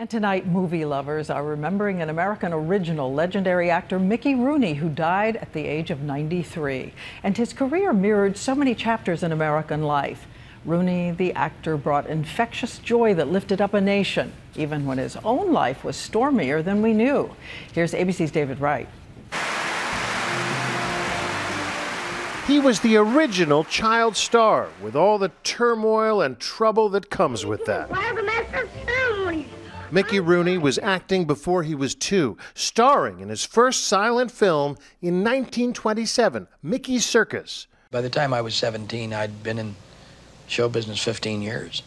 And tonight, movie lovers are remembering an American original legendary actor, Mickey Rooney, who died at the age of 93. And his career mirrored so many chapters in American life. Rooney, the actor, brought infectious joy that lifted up a nation, even when his own life was stormier than we knew. Here's ABC's David Wright. He was the original child star with all the turmoil and trouble that comes with that. Mickey Rooney was acting before he was two, starring in his first silent film in 1927, Mickey's Circus. By the time I was 17, I'd been in show business 15 years.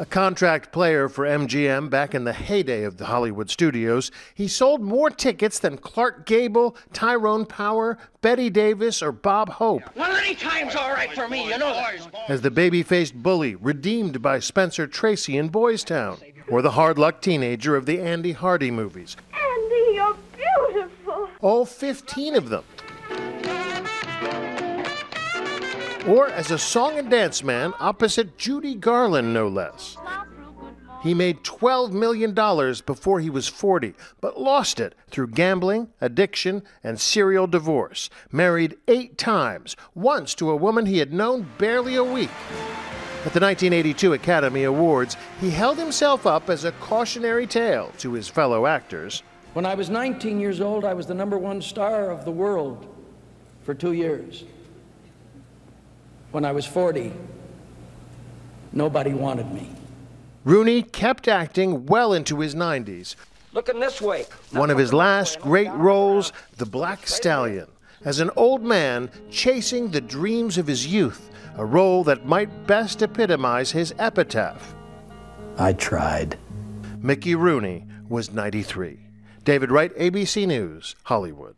A contract player for MGM back in the heyday of the Hollywood studios, he sold more tickets than Clark Gable, Tyrone Power, Bette Davis, or Bob Hope. Well, any time's all right for me, you know As the baby-faced bully redeemed by Spencer Tracy in Boys Town, or the hard-luck teenager of the Andy Hardy movies. Andy, you're beautiful. All 15 of them. Or as a song and dance man opposite Judy Garland, no less. He made $12 million before he was 40, but lost it through gambling, addiction, and serial divorce. Married eight times, once to a woman he had known barely a week. At the 1982 Academy Awards, he held himself up as a cautionary tale to his fellow actors. When I was 19 years old, I was the number one star of the world for two years. When I was 40, nobody wanted me. Rooney kept acting well into his 90s. Looking this way. One of his last great roles, The Black Stallion, as an old man chasing the dreams of his youth, a role that might best epitomize his epitaph. I tried. Mickey Rooney was 93. David Wright, ABC News, Hollywood.